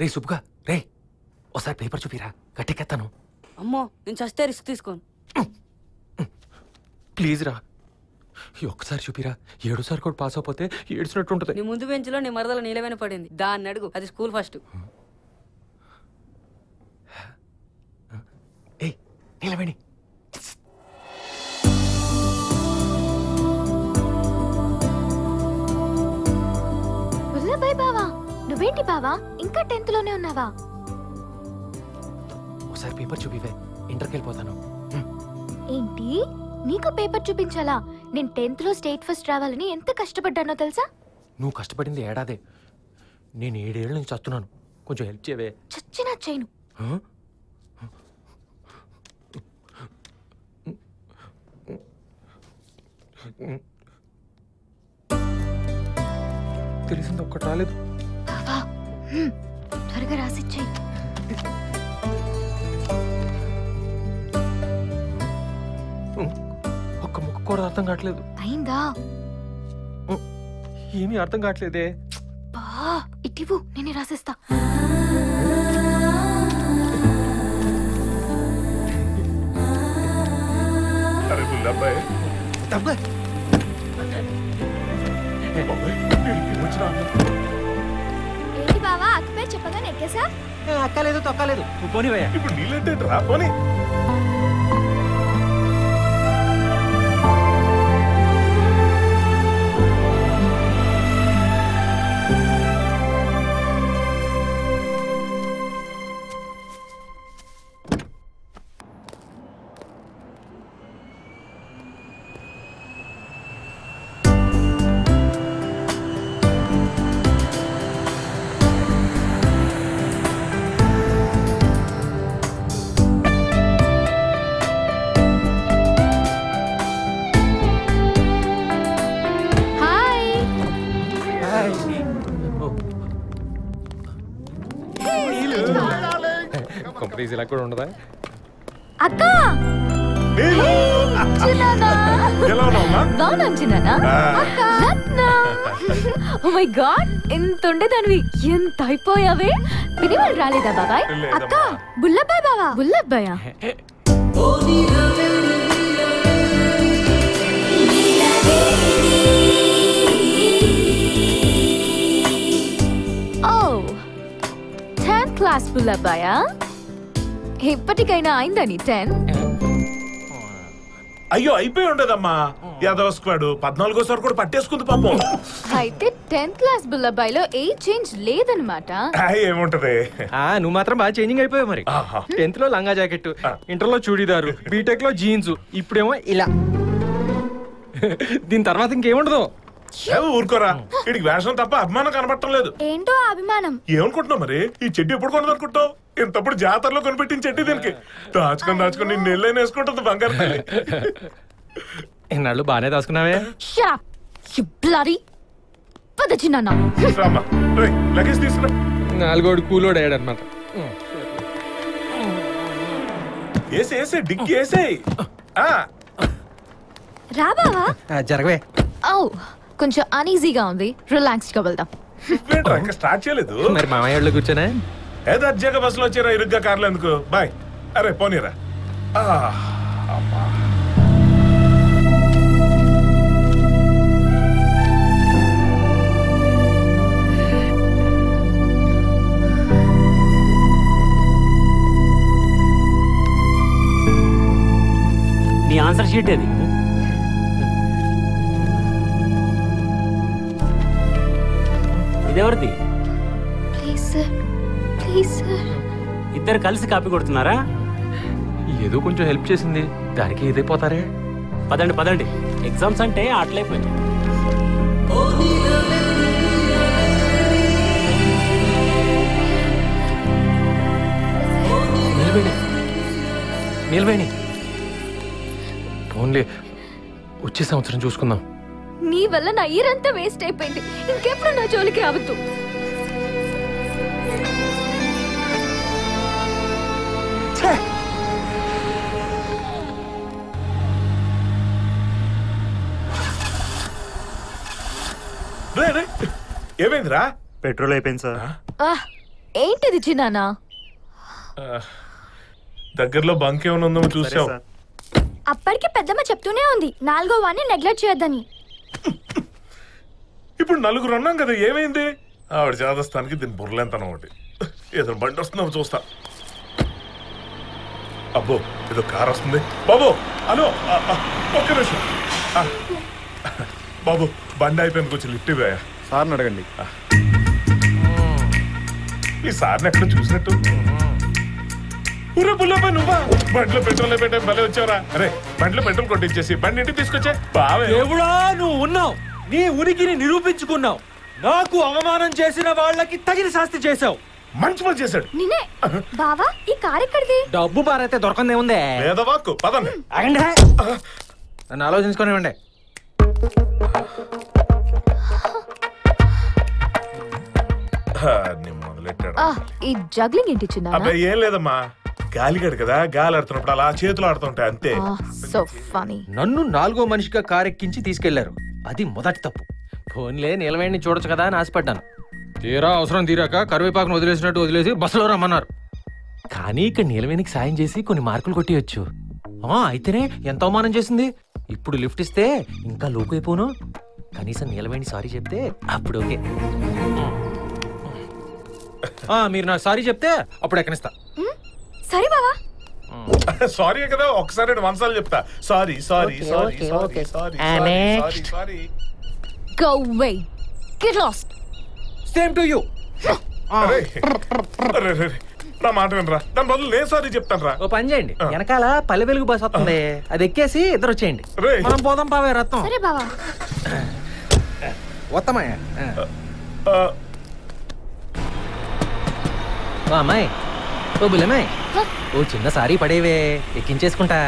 రే సుబ్బుగా రే ఒకసారి పేపర్ చూపిరా గట్టెక్కేస్తాను అమ్మో నేను చస్తే రిస్క్ తీసుకోను. ప్లీజ్ రా ఒక్కసారి చూపిరా ఏడోసారి కూడా పాస్ అయిపోతే ఏడ్చినట్టు ఉంటుంది. నీ ముందు బెంచ్లో నీ మరదల నీలమైన పడింది. దాన్ని అడుగు అది స్కూల్ ఫస్ట్. ఏయ్ నీలవేణి బావా ఇంకా టెన్త్లోనే ఉన్నావా? ఒకసారి పేపర్ చూపివే. ఇంటర్కి వెళ్ళిపోతాను. ఏంటి? నీకు పేపర్ చూపించాలా? నేను టెన్త్లో స్టేట్ ఫస్ట్ రావాలని ఎంత కష్టపడ్డానో తెలుసా? నువ్వు కష్టపడింది ఏడాదే. నేను ఏడేళ్ళ నుంచి చస్తున్నాను. కొంచెం హెల్ప్ చేయవే. చచ్చినా చేయను? తెలిసింది ఒక్కటి రాలేదు. త్వరగా రాసిచ్చేయి ఒక్క ముక్క కూడా అర్థం కావట్లేదు. అయిందా? ఏమీ అర్థం కావట్లేదే. బా ఇటివు నేనే రాసేస్తా. అరే బుల్లబ్బాయ్ అబ్బాయి బాబాయ్ ఏంటి బావా అక్క పేరు చెప్పగా నెక్కేసా అక్కలేదు తొక్కలేదు పోనివయ్యా. ఇప్పుడు నీళ్ళంటే రా పోనీ. కంపెనీస్ ఇలా కూడా ఉండదా అక్క నీళ్ళు! చిన్నానా ఎలా ఉన్నావమ్మా బాగున్నాను చిన్నానా ఆ. రత్నం ఓ మై గాడ్ ఎంత ఉండేదానివి ఎంత అయిపోయావే పిని వాళ్ళు రాలేదా బాబాయ్ లేదమ్మా. అక్క బుల్లబ్బాయ్ బావా బుల్లబ్బాయా ఓ టెన్త్ క్లాస్ బుల్లబ్బాయా ఇప్పటికైనా అయిందా నీ టెన్? అయ్యో అయిపోయి ఉండదమ్మా. యాదవ్ స్క్వాడ్ పద్నాలుగోసారి కూడా పట్టేసుకుంది పాపం. అయితే టెన్త్ క్లాస్ బుల్లబ్బాయిలో ఏ చేంజ్ లేదనమాట ఏముంటది? ఆ, నువ్వు మాత్రం బాగా చేంజింగ్ అయిపోయావు మరి. టెన్త్లో లంగా జాకెట్ ఇంటర్లో చూడీదారు బీటెక్లో జీన్స్ ఇప్పుడేమో ఇలా. దీని తర్వాత ఇంకేముండదు? ఊరుకోరా. వీడికి వేషం తప్ప అభిమానం కనబడటం లేదు. ఏంటో ఆ అభిమానం? ఏమనుకుంటున్నావు మరి? ఈ చెడ్డి ఎప్పుడు కొనదనుకుంటావు ఇంతప్పుడు జాతరలో కొనిపెట్టిన చెడ్డి దీనికి. దాచుకొని దాచుకొని నిన్ను నెల్లైన వేసుకుంటుంది బంగారు ఇన్నాళ్ళు బాగానే దాచుకున్నావే. షట్ యు బ్లడీ పద చిన్నానా రామ్మా. రేయ్, లగేజ్ తీసుకురా. నాలుగోడు కూలోడు అయ్యాడు అనమాట ఏసే ఏసే డిక్కి ఏసే. రా బావా. జరగవే. ఓ కొంచెం అనీజీగా ఉంది. రిలాక్స్గా వెళ్దాం స్టార్ట్ చేయలేదు? మరి మామయ్య వాళ్ళు కూర్చొనే? ఏదో అర్జెంట్గా బస్సులో వచ్చారా ఇరుగ్గా కార్లు ఎందుకు? బాయ్. అరే పోనీరా. నీ ఆన్సర్ షీట్ ఏది? ఇదెవరిది ప్లీజ్ సార్ ప్లీజ్ సార్ ఇద్దరు కలిసి కాపీ కొడుతున్నారా? ఏదో కొంచెం హెల్ప్ చేసింది. దానికి ఇదైపోతారే పదండి పదండి. ఎగ్జామ్స్ అంటే ఆటలైపోయింది. నిలవేణి. నిలవేణి. ఓన్లీ వచ్చే సంవత్సరం చూసుకుందాం. నీ వల్ల నా అంతా వేస్ట్ అయిపోయింది. ఇంకెప్పుడు నా జోలికి అవద్దు ఏమైందిరా? పెట్రోల్ అయిపోయింది సార్. ఆ, ఏంటిది చిన్నానా? దగ్గరలో బంక్ ఏమైనా ఉందో సార్ అప్పటికి పెద్దమ్మ చెప్తూనే ఉంది నాలుగో వాడిని నెగ్లెక్ట్ చేయొద్దని. ఇప్పుడు నలుగురు ఉన్నాం కదా ఏమైంది? ఆవిడ చేదస్తానికి దీని బుర్రలేంతనం ఒకటి. ఏదో బండి వస్తుందో చూస్తా. అబ్బో ఏదో కార్ వస్తుంది. బాబు హలో ఒక్క నిమిషం. బాబు బండి అయిపోయింది కొంచెం లిఫ్ట్ ఇవ్వయా సార్ని అడగండి. ఈ సార్ని ఎక్కడ చూసినట్టు? పుల్లపై నువ్వా? బండిలో పెట్రోల్ పెట్టే భలే వచ్చావరా. అరే బండిలో పెట్రోల్ కొట్టించేసి బండి ఇంటికి తీసుకొచ్చే? బావే. దేవుడా నువ్వు ఉన్నావు. నీ ఉనికిని నిరూపించుకున్నావు. నాకు అవమానం చేసిన వాళ్ళకి తగిన శాస్తి చేశావు. మంచి పని చేశాడు. నిన్నే. బావా ఈ కార్ ఎక్కడిది? డబ్బు పారైతే దొరకందే ఉందే. వేదవాక్కు పదండి. ఆగండి. నన్ను ఆలోచించుకోనివ్వండి. ఆ, నీ మొదలెట్టాడు. ఈ జగ్లింగ్ ఏంటి అబ్బాయి ఏం లేదమ్మా. గాలిగడు కదా గాలి ఆడుతున్నప్పుడు అలా చేతులు ఆడుతుంటాయి అంతే. సో ఫనీ నన్ను నాలుగో మనిషిగా కారెక్కించి తీసుకెళ్ళారు. అది మొదటి తప్పు. ఫోన్లే నీలవేణి చూడొచ్చు కదా అని ఆశపడ్డాను. తీరా అవసరం తీరాక కరివేపాకును వదిలేసినట్టు వదిలేసి బస్సులో రమ్మన్నారు. కానీ ఇక్కడ నీలవేణికి సాయం చేసి కొన్ని మార్కులు కొట్టేయచ్చు. ఆ, అయితేనే ఎంత అవమానం చేసింది? ఇప్పుడు లిఫ్ట్ ఇస్తే ఇంకా లోకు అయిపోను కనీసం నీలవేణి సారీ చెప్తే అప్పుడు ఓకే. ఆ, మీరు నాకు సారీ చెప్తే అప్పుడు ఎక్కనిస్తా. సరే బావా. సారీ కదా ఒకసారి వందసార్లు చెప్తా. Sorry sorry sorry sorry. Sorry sorry. Sorry go way get lost same to you అరే అరే, అరే, నా మాట వినరా? దాని బదులు నేను సారీ చెప్తాను రా ఓ పని చేయండి. వెనకాల పల్లె వెలుగు బస్ వస్తుంది. అది ఎక్కేసి ఇద్దరు వచ్చేయండి. మనం పోదాం పావే రత్నం. సరే బావా. ఓ అమ్మాయి. ఓ బుల్లమ్మాయి. ఓ చిన్న సారీ పడేవే ఎక్కించేసుకుంటా.